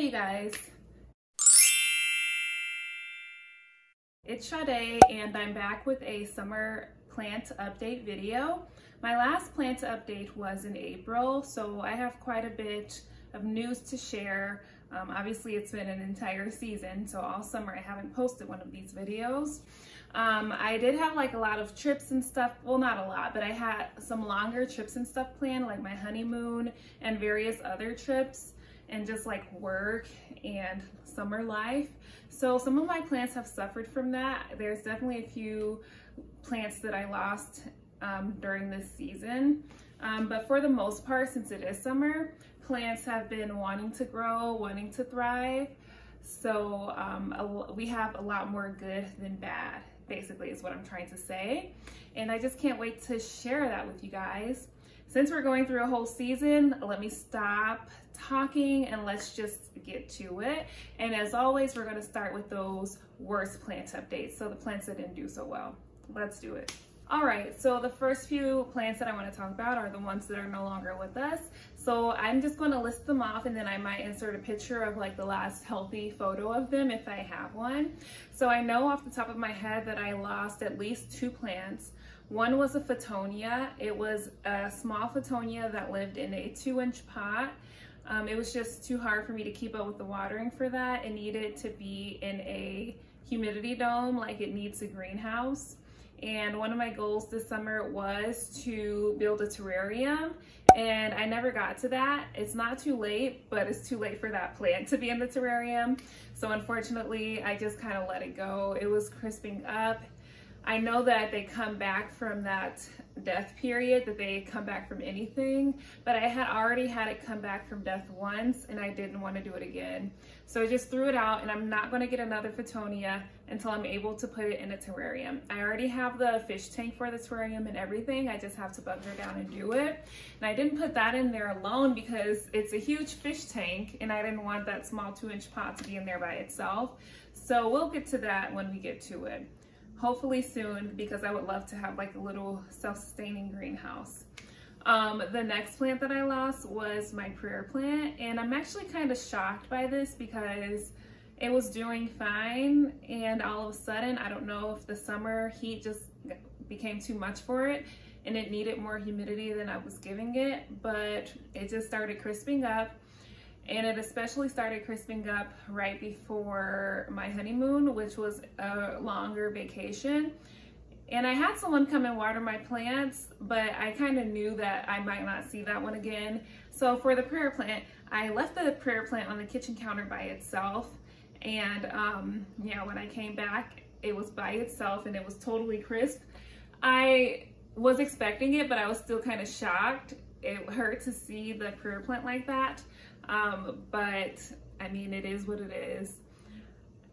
You guys. It's Sade and I'm back with a summer plant update video. My last plant update was in April, so I have quite a bit of news to share. Um, obviously it's been an entire season, so all summer I haven't posted one of these videos. Um, I did have like a lot of trips and stuff, well not a lot, but I had some longer trips and stuff planned, like my honeymoon and various other trips and just like work and summer life. So some of my plants have suffered from that. There's definitely a few plants that I lost um, during this season. Um, but for the most part, since it is summer, plants have been wanting to grow, wanting to thrive. So um, a, we have a lot more good than bad, basically is what I'm trying to say. And I just can't wait to share that with you guys. Since we're going through a whole season, let me stop talking and let's just get to it. And as always, we're gonna start with those worst plant updates. So the plants that didn't do so well. Let's do it. All right, so the first few plants that I wanna talk about are the ones that are no longer with us. So I'm just gonna list them off and then I might insert a picture of like the last healthy photo of them if I have one. So I know off the top of my head that I lost at least two plants. One was a Fittonia. It was a small Fittonia that lived in a two inch pot. Um, it was just too hard for me to keep up with the watering for that. It needed to be in a humidity dome like it needs a greenhouse. And one of my goals this summer was to build a terrarium and I never got to that. It's not too late, but it's too late for that plant to be in the terrarium. So unfortunately, I just kind of let it go. It was crisping up I know that they come back from that death period, that they come back from anything, but I had already had it come back from death once and I didn't want to do it again. So I just threw it out and I'm not going to get another Fittonia until I'm able to put it in a terrarium. I already have the fish tank for the terrarium and everything. I just have to bunker down and do it. And I didn't put that in there alone because it's a huge fish tank and I didn't want that small two inch pot to be in there by itself. So we'll get to that when we get to it hopefully soon because I would love to have like a little self-sustaining greenhouse. Um, the next plant that I lost was my prayer plant and I'm actually kind of shocked by this because it was doing fine and all of a sudden, I don't know if the summer heat just became too much for it and it needed more humidity than I was giving it, but it just started crisping up and it especially started crisping up right before my honeymoon, which was a longer vacation. And I had someone come and water my plants, but I kind of knew that I might not see that one again. So for the prayer plant, I left the prayer plant on the kitchen counter by itself. And um, yeah, when I came back, it was by itself and it was totally crisp. I was expecting it, but I was still kind of shocked. It hurt to see the prayer plant like that. Um, but I mean, it is what it is.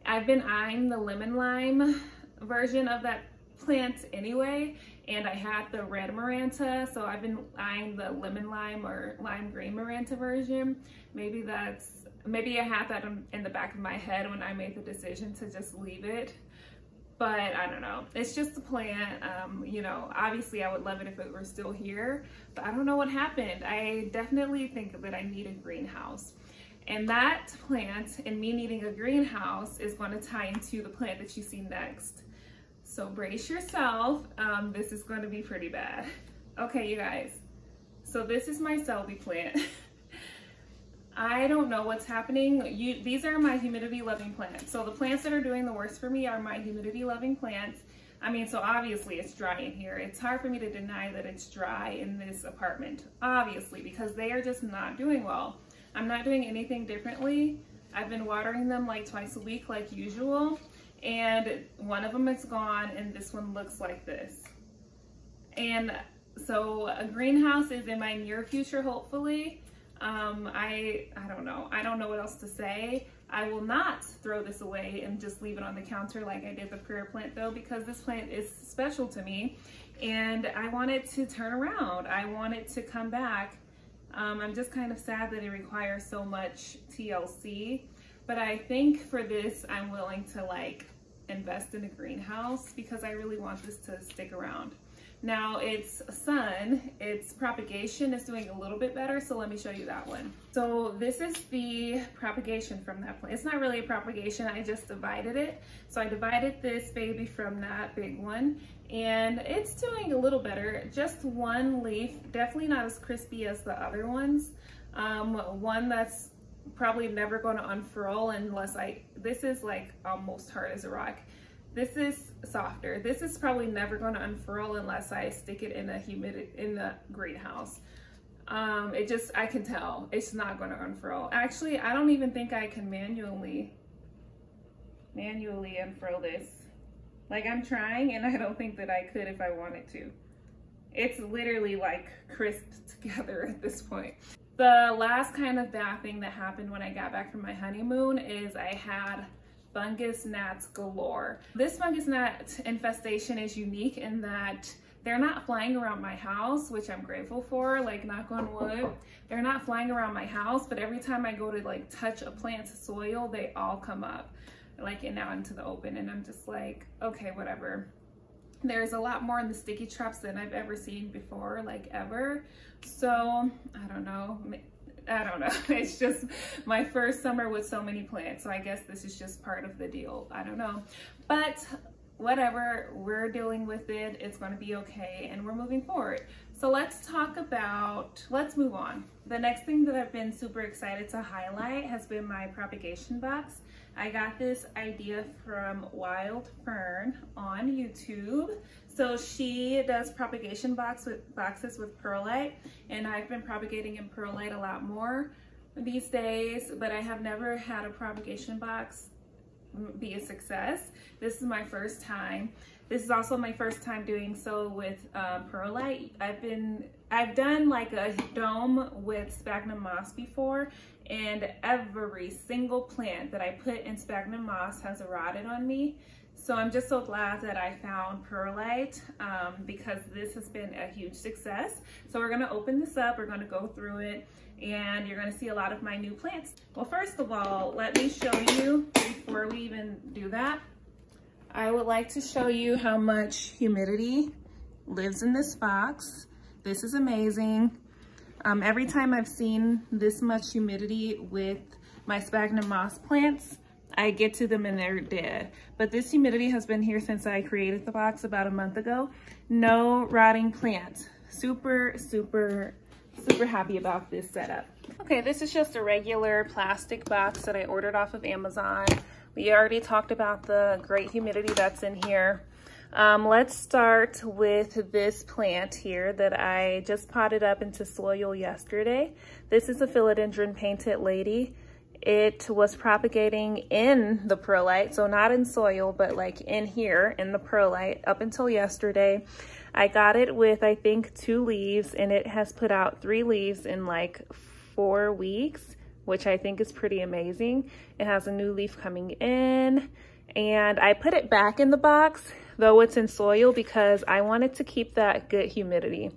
I've been eyeing the lemon lime version of that plant anyway, and I had the red Maranta, so I've been eyeing the lemon lime or lime green Maranta version. Maybe that's, maybe I had that in the back of my head when I made the decision to just leave it but I don't know. It's just a plant. Um, you know, obviously I would love it if it were still here, but I don't know what happened. I definitely think that I need a greenhouse. And that plant and me needing a greenhouse is going to tie into the plant that you see next. So brace yourself. Um, this is going to be pretty bad. Okay, you guys. So this is my Selby plant. I don't know what's happening. You, these are my humidity loving plants. So the plants that are doing the worst for me are my humidity loving plants. I mean, so obviously it's dry in here. It's hard for me to deny that it's dry in this apartment, obviously, because they are just not doing well. I'm not doing anything differently. I've been watering them like twice a week like usual, and one of them is gone, and this one looks like this. And so a greenhouse is in my near future, hopefully. Um, I, I don't know. I don't know what else to say. I will not throw this away and just leave it on the counter like I did the prayer plant though, because this plant is special to me and I want it to turn around. I want it to come back. Um, I'm just kind of sad that it requires so much TLC, but I think for this, I'm willing to like invest in a greenhouse because I really want this to stick around. Now its son, its propagation is doing a little bit better, so let me show you that one. So this is the propagation from that plant. It's not really a propagation, I just divided it. So I divided this baby from that big one, and it's doing a little better. Just one leaf, definitely not as crispy as the other ones. Um, one that's probably never going to unfurl unless I, this is like almost hard as a rock. This is softer. This is probably never going to unfurl unless I stick it in a humid in the greenhouse. Um, it just, I can tell it's not going to unfurl. Actually, I don't even think I can manually, manually unfurl this. Like I'm trying and I don't think that I could if I wanted to. It's literally like crisped together at this point. The last kind of bad thing that happened when I got back from my honeymoon is I had fungus gnats galore. This fungus gnat infestation is unique in that they're not flying around my house, which I'm grateful for, like knock on wood. They're not flying around my house, but every time I go to like touch a plant's soil, they all come up like and out into the open. And I'm just like, okay, whatever. There's a lot more in the sticky traps than I've ever seen before, like ever. So I don't know, I don't know. It's just my first summer with so many plants. So I guess this is just part of the deal. I don't know. But whatever, we're dealing with it. It's going to be okay. And we're moving forward. So let's talk about, let's move on. The next thing that I've been super excited to highlight has been my propagation box. I got this idea from Wild Fern on YouTube. So she does propagation box with, boxes with perlite and I've been propagating in perlite a lot more these days, but I have never had a propagation box be a success. This is my first time. This is also my first time doing so with uh, perlite. I've been, I've done like a dome with sphagnum moss before and every single plant that I put in sphagnum moss has rotted on me. So I'm just so glad that I found perlite um, because this has been a huge success. So we're gonna open this up, we're gonna go through it, and you're gonna see a lot of my new plants. Well, first of all, let me show you, before we even do that, I would like to show you how much humidity lives in this box. This is amazing. Um, every time I've seen this much humidity with my sphagnum moss plants, I get to them and they're dead. But this humidity has been here since I created the box about a month ago. No rotting plants. Super, super, super happy about this setup. Okay, this is just a regular plastic box that I ordered off of Amazon. We already talked about the great humidity that's in here. Um, let's start with this plant here that I just potted up into soil yesterday. This is a philodendron painted lady. It was propagating in the perlite, so not in soil, but like in here in the perlite up until yesterday. I got it with, I think, two leaves, and it has put out three leaves in like four weeks, which I think is pretty amazing. It has a new leaf coming in, and I put it back in the box, though it's in soil, because I wanted to keep that good humidity.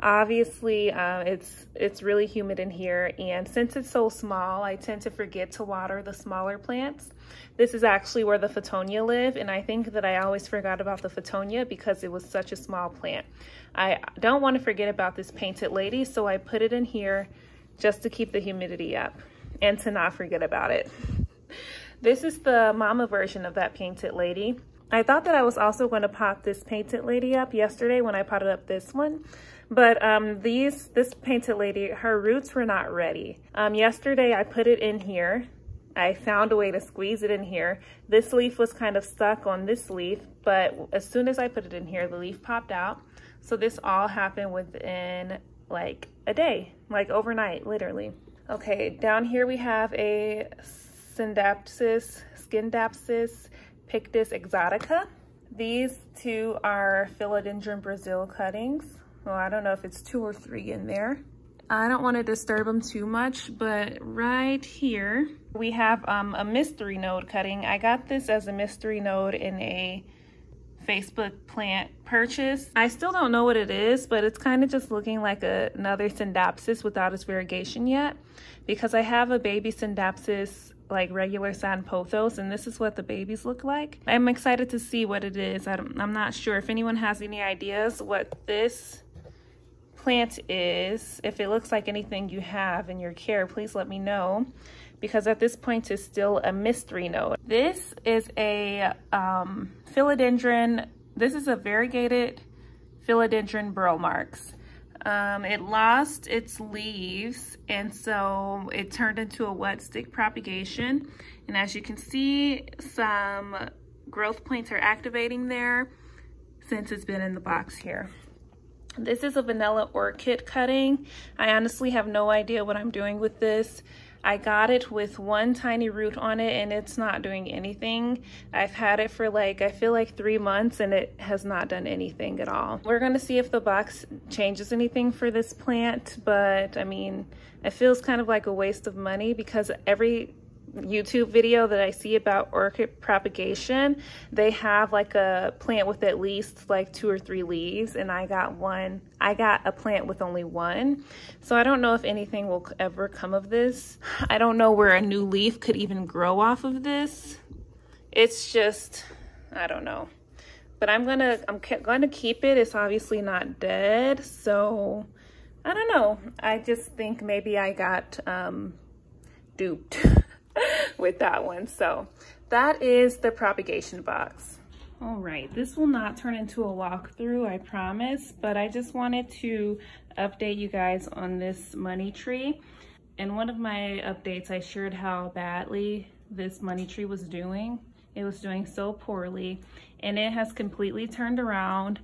Obviously, um, it's it's really humid in here, and since it's so small, I tend to forget to water the smaller plants. This is actually where the Fittonia live, and I think that I always forgot about the Fittonia because it was such a small plant. I don't want to forget about this painted lady, so I put it in here just to keep the humidity up and to not forget about it. This is the mama version of that painted lady. I thought that I was also going to pop this painted lady up yesterday when I potted up this one, but um, these, this painted lady, her roots were not ready. Um, yesterday I put it in here. I found a way to squeeze it in here. This leaf was kind of stuck on this leaf, but as soon as I put it in here, the leaf popped out. So this all happened within like a day, like overnight, literally. Okay, down here we have a Scindapsus, Scindapsus Pictus exotica. These two are Philodendron Brazil cuttings. Well, I don't know if it's two or three in there. I don't want to disturb them too much, but right here we have um, a mystery node cutting. I got this as a mystery node in a Facebook plant purchase. I still don't know what it is, but it's kind of just looking like a, another Scindapsus without its variegation yet because I have a baby Scindapsus like regular satin pothos and this is what the babies look like. I'm excited to see what it is. I'm, I'm not sure if anyone has any ideas what this plant is. If it looks like anything you have in your care, please let me know because at this point it's still a mystery note. This is a um, philodendron. This is a variegated philodendron Burle Marx. Um, it lost its leaves and so it turned into a wet stick propagation. And as you can see, some growth plates are activating there since it's been in the box here. This is a vanilla orchid cutting. I honestly have no idea what I'm doing with this. I got it with one tiny root on it and it's not doing anything. I've had it for like, I feel like three months and it has not done anything at all. We're gonna see if the box changes anything for this plant, but I mean, it feels kind of like a waste of money because every YouTube video that I see about orchid propagation, they have like a plant with at least like two or three leaves and I got one, I got a plant with only one. So I don't know if anything will ever come of this. I don't know where a new leaf could even grow off of this. It's just, I don't know. But I'm gonna, I'm gonna keep it. It's obviously not dead. So I don't know. I just think maybe I got um, duped. with that one. So that is the propagation box. All right, this will not turn into a walkthrough, I promise, but I just wanted to update you guys on this money tree. In one of my updates, I shared how badly this money tree was doing. It was doing so poorly and it has completely turned around.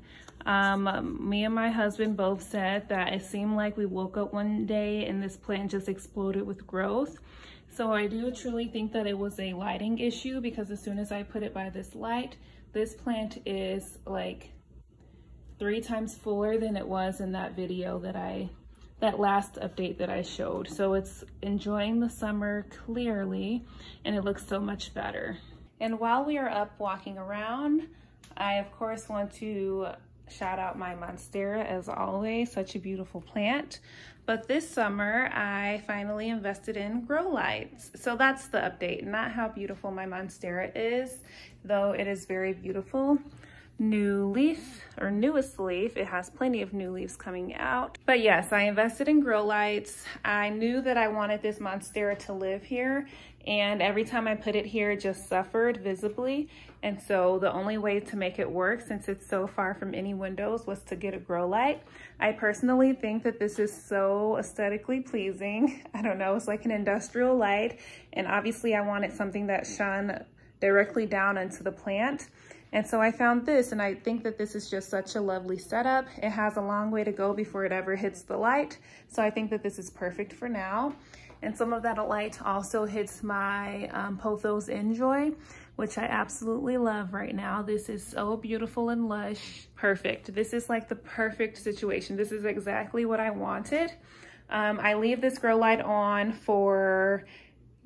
Um, me and my husband both said that it seemed like we woke up one day and this plant just exploded with growth. So I do truly think that it was a lighting issue because as soon as I put it by this light, this plant is like three times fuller than it was in that video that I, that last update that I showed. So it's enjoying the summer clearly and it looks so much better. And while we are up walking around, I of course want to shout out my Monstera as always, such a beautiful plant. But this summer, I finally invested in grow lights. So that's the update, not how beautiful my Monstera is, though it is very beautiful. New leaf, or newest leaf, it has plenty of new leaves coming out. But yes, I invested in grow lights. I knew that I wanted this Monstera to live here, and every time I put it here, it just suffered visibly. And so the only way to make it work, since it's so far from any windows, was to get a grow light. I personally think that this is so aesthetically pleasing. I don't know, it's like an industrial light. And obviously I wanted something that shone directly down into the plant. And so I found this and I think that this is just such a lovely setup. It has a long way to go before it ever hits the light. So I think that this is perfect for now. And some of that light also hits my um, Pothos N'Joy, which I absolutely love right now. This is so beautiful and lush. Perfect. This is like the perfect situation. This is exactly what I wanted. Um, I leave this grow light on for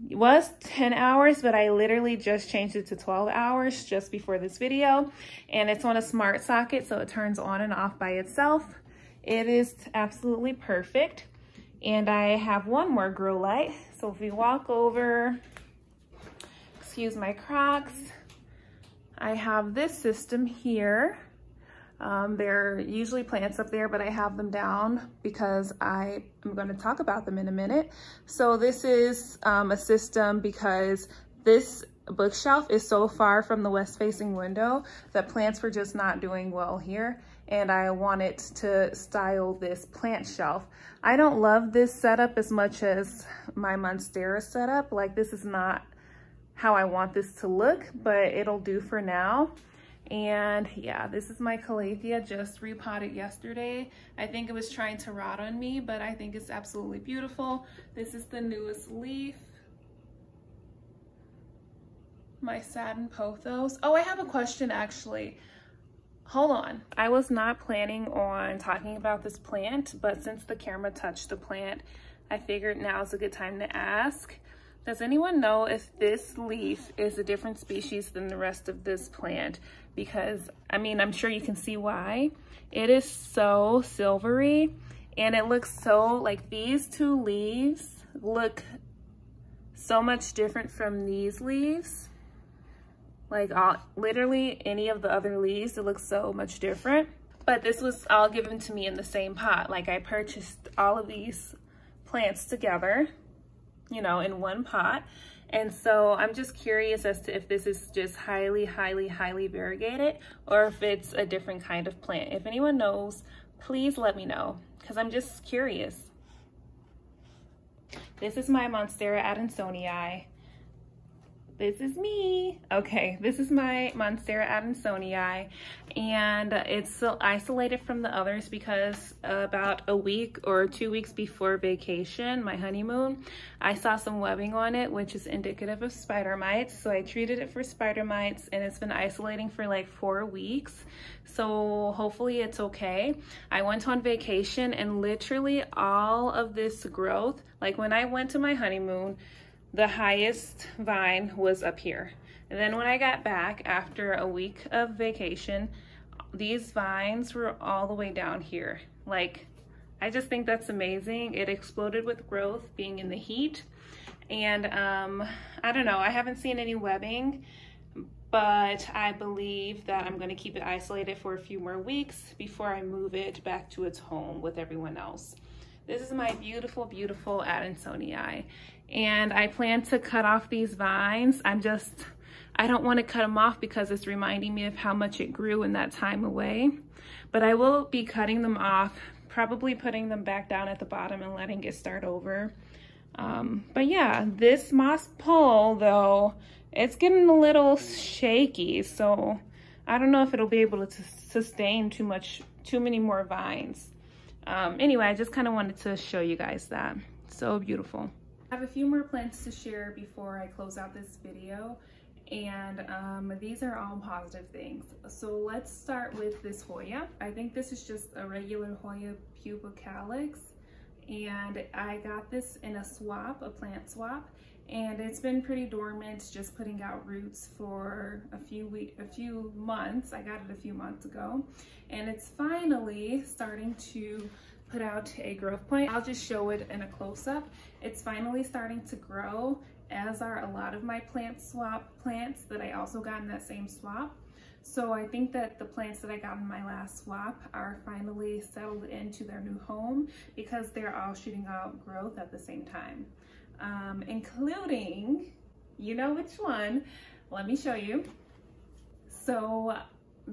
it was 10 hours, but I literally just changed it to 12 hours just before this video. And it's on a smart socket, so it turns on and off by itself. It is absolutely perfect. And I have one more grow light. So if we walk over, excuse my Crocs, I have this system here. Um, they're usually plants up there, but I have them down because I am going to talk about them in a minute. So this is um, a system because this bookshelf is so far from the west facing window that plants were just not doing well here and I wanted to style this plant shelf. I don't love this setup as much as my Monstera setup. Like this is not how I want this to look, but it'll do for now. And yeah, this is my Calathea just repotted yesterday. I think it was trying to rot on me, but I think it's absolutely beautiful. This is the newest leaf. My satin pothos. Oh, I have a question actually. Hold on. I was not planning on talking about this plant, but since the camera touched the plant, I figured now is a good time to ask. Does anyone know if this leaf is a different species than the rest of this plant? Because, I mean, I'm sure you can see why. It is so silvery and it looks so, like these two leaves look so much different from these leaves. Like all, literally any of the other leaves, it looks so much different. But this was all given to me in the same pot. Like I purchased all of these plants together, you know, in one pot. And so I'm just curious as to if this is just highly, highly, highly variegated or if it's a different kind of plant. If anyone knows, please let me know because I'm just curious. This is my Monstera adansonii. This is me. Okay, this is my Monstera adansonii, and it's isolated from the others because about a week or two weeks before vacation, my honeymoon, I saw some webbing on it, which is indicative of spider mites. So I treated it for spider mites, and it's been isolating for like four weeks. So hopefully it's okay. I went on vacation, and literally all of this growth, like when I went to my honeymoon, the highest vine was up here. And then when I got back after a week of vacation, these vines were all the way down here. Like, I just think that's amazing. It exploded with growth being in the heat. And um, I don't know, I haven't seen any webbing, but I believe that I'm gonna keep it isolated for a few more weeks before I move it back to its home with everyone else. This is my beautiful, beautiful Adansonii and I plan to cut off these vines. I'm just, I don't want to cut them off because it's reminding me of how much it grew in that time away. But I will be cutting them off, probably putting them back down at the bottom and letting it start over. Um, but yeah, this moss pole though, it's getting a little shaky. So I don't know if it'll be able to sustain too much, too many more vines. Um, anyway, I just kind of wanted to show you guys that. So beautiful. I have a few more plants to share before I close out this video and um, these are all positive things. So let's start with this Hoya. I think this is just a regular Hoya pubicalyx and I got this in a swap, a plant swap, and it's been pretty dormant, just putting out roots for a few week, a few months. I got it a few months ago, and it's finally starting to put out a growth point. I'll just show it in a close-up. It's finally starting to grow, as are a lot of my plant swap plants that I also got in that same swap. So I think that the plants that I got in my last swap are finally settled into their new home because they're all shooting out growth at the same time, um, including, you know which one, let me show you. So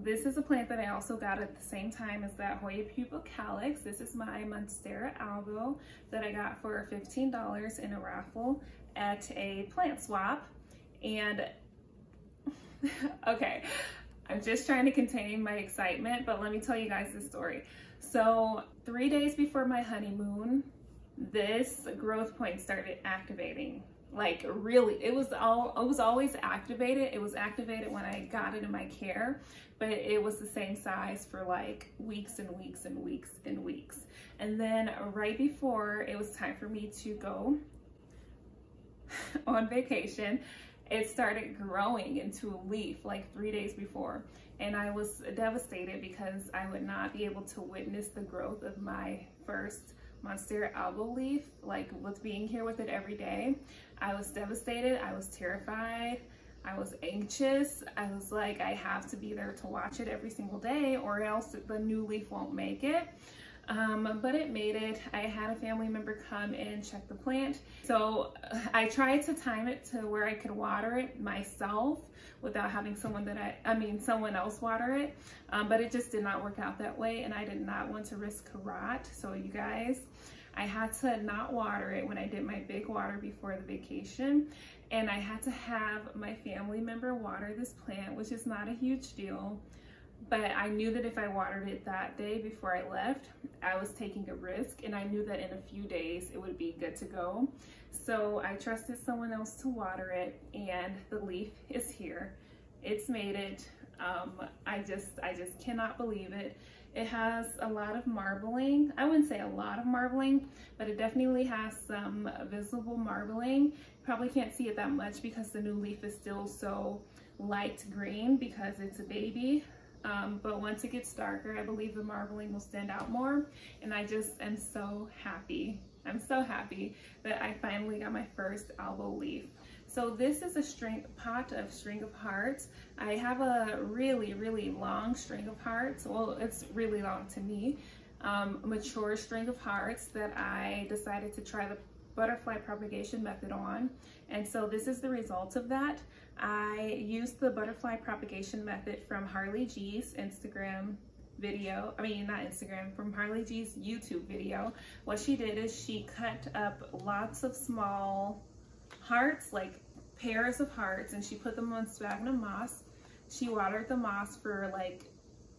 this is a plant that I also got at the same time as that Hoya pubicalyx. This is my Monstera albo that I got for $15 in a raffle at a plant swap. And okay, I'm just trying to contain my excitement, but let me tell you guys this story. So three days before my honeymoon, this growth point started activating like really it was all it was always activated. It was activated when i got it in my care but it was the same size for like weeks and weeks and weeks and weeks. And then right before it was time for me to go on vacation it started growing into a leaf like three days before. And i was devastated because i would not be able to witness the growth of my first Monstera albo leaf, like with being here with it every day. I was devastated, I was terrified, I was anxious. I was like, I have to be there to watch it every single day or else the new leaf won't make it. Um, but it made it. I had a family member come and check the plant. So I tried to time it to where I could water it myself without having someone that I, I mean, someone else water it. Um, but it just did not work out that way and I did not want to risk a rot. So you guys, I had to not water it when I did my big water before the vacation. And I had to have my family member water this plant, which is not a huge deal but I knew that if I watered it that day before I left, I was taking a risk and I knew that in a few days it would be good to go. So I trusted someone else to water it and the leaf is here. It's made it. Um, I just, I just cannot believe it. It has a lot of marbling. I wouldn't say a lot of marbling, but it definitely has some visible marbling. Probably can't see it that much because the new leaf is still so light green because it's a baby. Um, but once it gets darker, I believe the marbling will stand out more. And I just am so happy. I'm so happy that I finally got my first albo leaf. So this is a string pot of string of hearts. I have a really, really long string of hearts. Well, it's really long to me. Um, mature string of hearts that I decided to try the butterfly propagation method on. And so this is the result of that. I used the butterfly propagation method from Harli G's Instagram video, I mean not Instagram, from Harli G's YouTube video. What she did is she cut up lots of small hearts, like pairs of hearts, and she put them on sphagnum moss. She watered the moss for like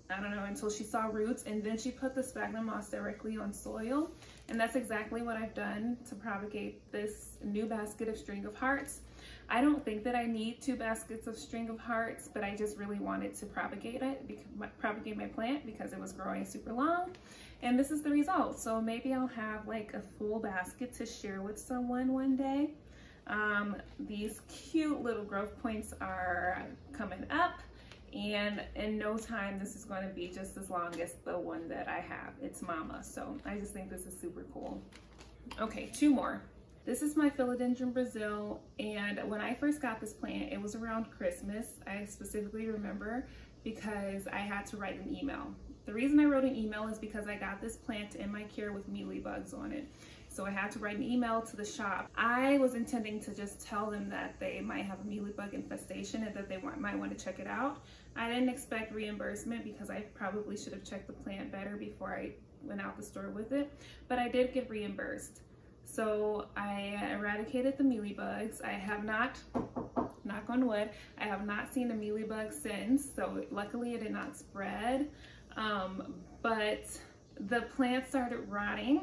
I don't know, until she saw roots and then she put the sphagnum moss directly on soil. And that's exactly what I've done to propagate this new basket of string of hearts. I don't think that I need two baskets of string of hearts, but I just really wanted to propagate it, propagate my plant because it was growing super long. And this is the result. So maybe I'll have like a full basket to share with someone one day. Um, these cute little growth points are coming up and in no time this is going to be just as long as the one that I have. It's Mama, so I just think this is super cool. Okay, two more. This is my Philodendron Brazil, and when I first got this plant, it was around Christmas. I specifically remember because I had to write an email. The reason I wrote an email is because I got this plant in my care with mealy bugs on it. So I had to write an email to the shop. I was intending to just tell them that they might have a mealybug infestation and that they might want to check it out. I didn't expect reimbursement because I probably should have checked the plant better before I went out the store with it, but I did get reimbursed. So I eradicated the mealybugs. I have not, knock on wood, I have not seen a mealybug since, so luckily it did not spread. Um, but the plant started rotting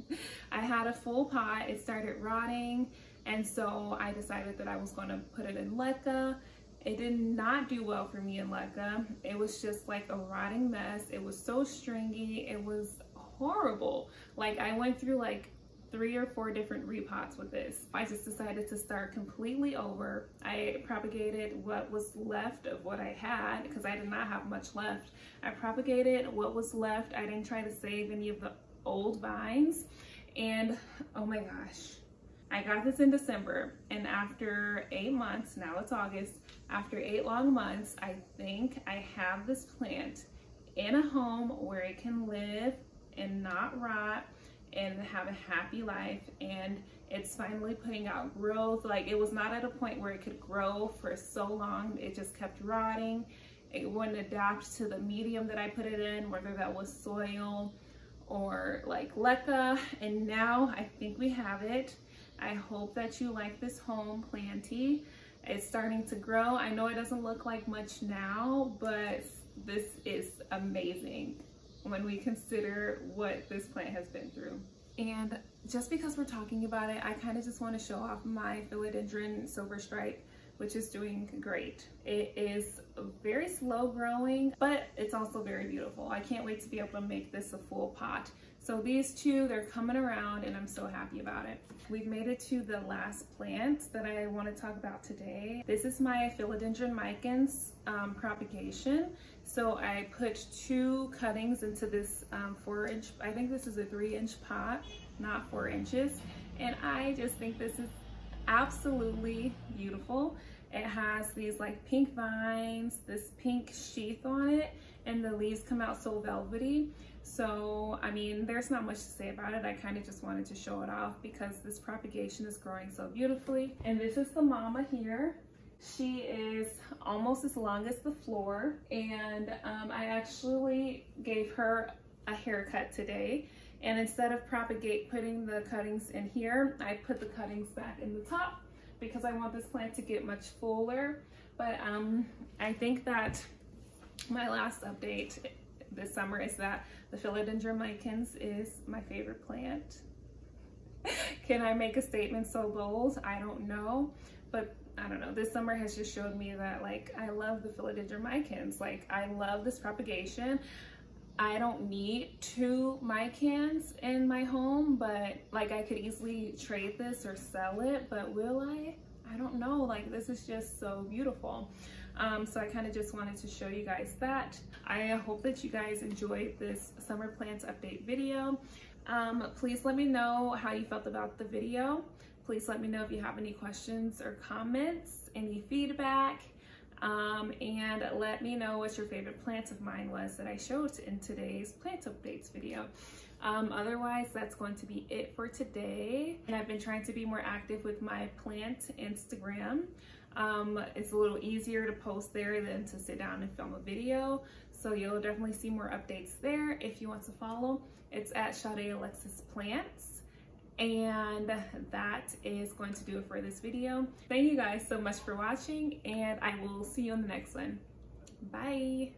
I had a full pot, it started rotting, and so I decided that I was gonna put it in LECA. It did not do well for me in LECA. It was just like a rotting mess. It was so stringy, it was horrible. Like I went through like three or four different repots with this. I just decided to start completely over. I propagated what was left of what I had because I did not have much left. I propagated what was left. I didn't try to save any of the old vines and oh my gosh I got this in December and after eight months now it's August after eight long months I think I have this plant in a home where it can live and not rot and have a happy life and it's finally putting out growth. Like it was not at a point where it could grow for so long. It just kept rotting. It wouldn't adapt to the medium that I put it in whether that was soil or like LECA and now I think we have it. I hope that you like this home planty. It's starting to grow. I know it doesn't look like much now, but this is amazing when we consider what this plant has been through. And just because we're talking about it, I kind of just want to show off my philodendron silver stripe which is doing great. It is very slow growing, but it's also very beautiful. I can't wait to be able to make this a full pot. So these two, they're coming around and I'm so happy about it. We've made it to the last plant that I want to talk about today. This is my Philodendron micans um, propagation. So I put two cuttings into this um, four inch, I think this is a three inch pot, not four inches. And I just think this is absolutely beautiful. It has these like pink vines, this pink sheath on it, and the leaves come out so velvety. So, I mean, there's not much to say about it. I kind of just wanted to show it off because this propagation is growing so beautifully. And this is the mama here. She is almost as long as the floor. And um, I actually gave her a haircut today. And instead of propagate putting the cuttings in here, I put the cuttings back in the top because I want this plant to get much fuller. But um, I think that my last update this summer is that the Philodendron micans is my favorite plant. Can I make a statement so bold? I don't know, but I don't know. This summer has just showed me that like I love the Philodendron micans. Like I love this propagation. I don't need two micans in my home, but like I could easily trade this or sell it, but will I? I don't know, like this is just so beautiful. Um, so I kind of just wanted to show you guys that. I hope that you guys enjoyed this summer plants update video. Um, please let me know how you felt about the video. Please let me know if you have any questions or comments, any feedback, um, and let me know what your favorite plant of mine was that I showed in today's plant updates video. Um, otherwise, that's going to be it for today. And I've been trying to be more active with my plant Instagram. Um, it's a little easier to post there than to sit down and film a video. So you'll definitely see more updates there if you want to follow. It's at Sade Alexus Plants. And that is going to do it for this video. Thank you guys so much for watching and I will see you on the next one. Bye.